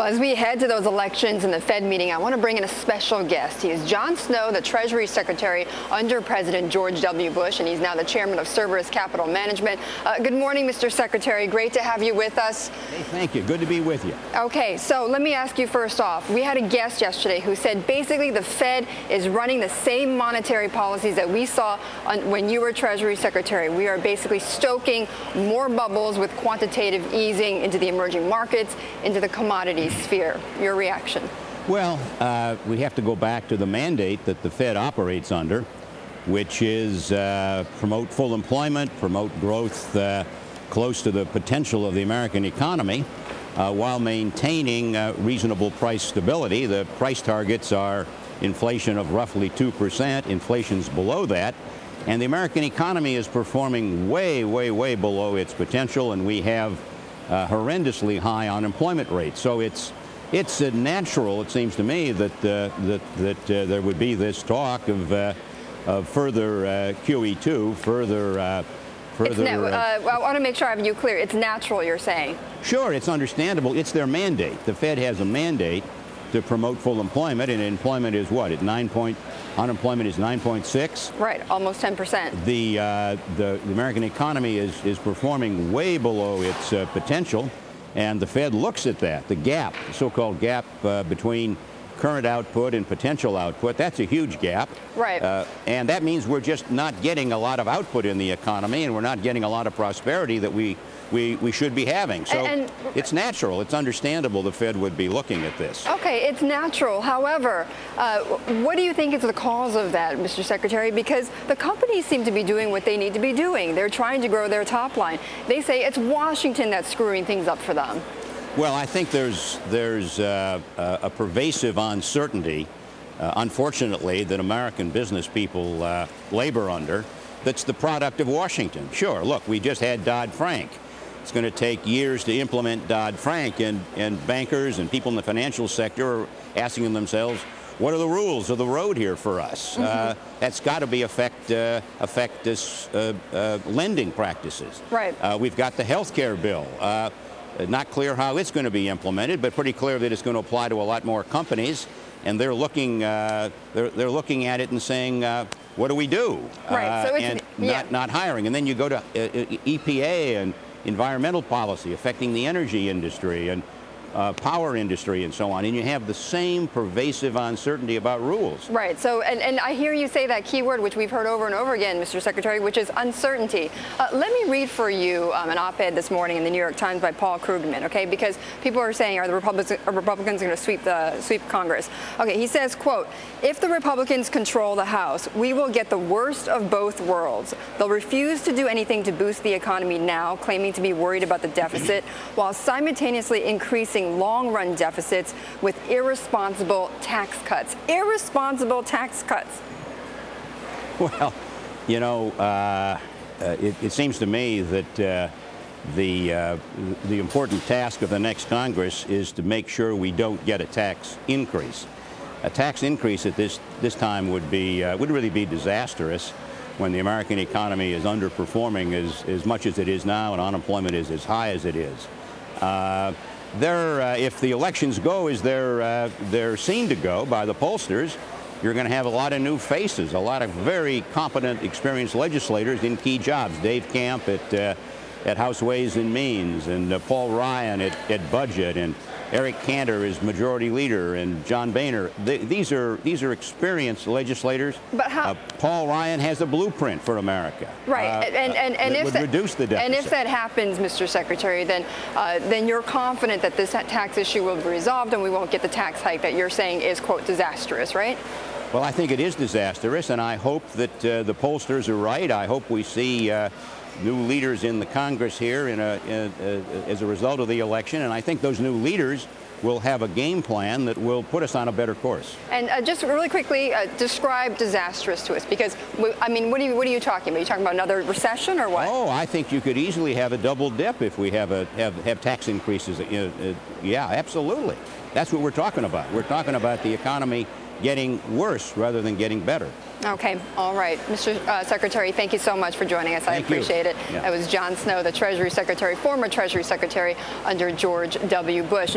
Well, as we head to those elections and the Fed meeting, I want to bring in a special guest. He is John Snow, the Treasury Secretary under President George W. Bush, and he's now the chairman of Cerberus Capital Management. Uh, good morning, Mr. Secretary. Great to have you with us. Hey, thank you. Good to be with you. Okay, so let me ask you first off. We had a guest yesterday who said basically the Fed is running the same monetary policies that we saw on, when you were Treasury Secretary. We are basically stoking more bubbles with quantitative easing into the emerging markets, into the commodity sphere. Your reaction? Well, uh, we have to go back to the mandate that the Fed operates under, which is uh, promote full employment, promote growth uh, close to the potential of the American economy, uh, while maintaining uh, reasonable price stability. The price targets are inflation of roughly 2%. Inflation's below that. And the American economy is performing way, way, way below its potential, and we have uh, horrendously high unemployment rate. So it's it's uh, natural, it seems to me, that uh, that that uh, there would be this talk of uh, of further uh, QE2, further. Further, I want to make sure I have you clear. It's natural, you're saying. Sure, it's understandable. It's their mandate. The Fed has a mandate to promote full employment, and employment is what? At nine point, unemployment is 9.6. Right, almost 10 percent. The, uh, the, the American economy is is performing way below its uh, potential, and the Fed looks at that, the gap, the so-called gap uh, between current output and potential output. That's a huge gap. Right. Uh, and that means we're just not getting a lot of output in the economy, and we're not getting a lot of prosperity that we we, we should be having. So and, and, it's natural, it's understandable the Fed would be looking at this. Okay, it's natural. However, uh, what do you think is the cause of that, Mr. Secretary? Because the companies seem to be doing what they need to be doing. They're trying to grow their top line. They say it's Washington that's screwing things up for them. Well, I think there's, there's uh, a pervasive uncertainty, uh, unfortunately, that American business people uh, labor under that's the product of Washington. Sure, look, we just had Dodd-Frank. It's going to take years to implement Dodd-Frank, and, and bankers and people in the financial sector are asking themselves, what are the rules of the road here for us? Mm -hmm. uh, that's got to be affect uh, affect this uh, uh lending practices. Right. Uh, we've got the health care bill. Uh, not clear how it's going to be implemented, but pretty clear that it's going to apply to a lot more companies. And they're looking uh, they're, they're looking at it and saying, uh, what do we do? Right. so uh, and yeah. not not hiring. And then you go to EPA and environmental policy affecting the energy industry and uh, power industry and so on, and you have the same pervasive uncertainty about rules. Right. So, and, and I hear you say that keyword, which we've heard over and over again, Mr. Secretary, which is uncertainty. Uh, let me read for you um, an op-ed this morning in the New York Times by Paul Krugman, okay? Because people are saying, are the Republicans, are Republicans going to sweep the sweep Congress? Okay, he says, quote, if the Republicans control the House, we will get the worst of both worlds. They'll refuse to do anything to boost the economy now, claiming to be worried about the deficit, while simultaneously increasing long-run deficits with irresponsible tax cuts. Irresponsible tax cuts. Well, you know, uh, uh, it, it, seems to me that uh, the, uh, the important task of the next Congress is to make sure we don't get a tax increase. A tax increase at this, this time would, be, uh, would really be disastrous when the American economy is underperforming as, as much as it is now and unemployment is as high as it is. Uh, they're, uh, if the elections go as they're, uh, they're seen to go by the pollsters, you're going to have a lot of new faces, a lot of very competent, experienced legislators in key jobs. Dave Camp at, uh, at House Ways and Means, and uh, Paul Ryan at, at Budget, and Eric Cantor is majority leader, and John Boehner. these are these are experienced legislators. But how? Uh, Paul Ryan has a blueprint for America. Right, uh, and and, and if would that, reduce the deficit. And if that happens, Mr. Secretary, then uh, then you're confident that this tax issue will be resolved, and we won't get the tax hike that you're saying is quote disastrous, right? Well, I think it is disastrous, and I hope that uh, the pollsters are right. I hope we see uh, new leaders in the Congress here in a, in a, as a result of the election, and I think those new leaders will have a game plan that will put us on a better course. And uh, just really quickly, uh, describe disastrous to us, because, I mean, what are, you, what are you talking about? Are you talking about another recession or what? Oh, I think you could easily have a double dip if we have, a, have, have tax increases. Uh, uh yeah, absolutely. That's what we're talking about. We're talking about the economy getting worse rather than getting better. Okay, all right. Mr. Uh, Secretary, thank you so much for joining us. Thank I appreciate you. it. Yeah. That was John Snow, the Treasury Secretary, former Treasury Secretary under George W. Bush.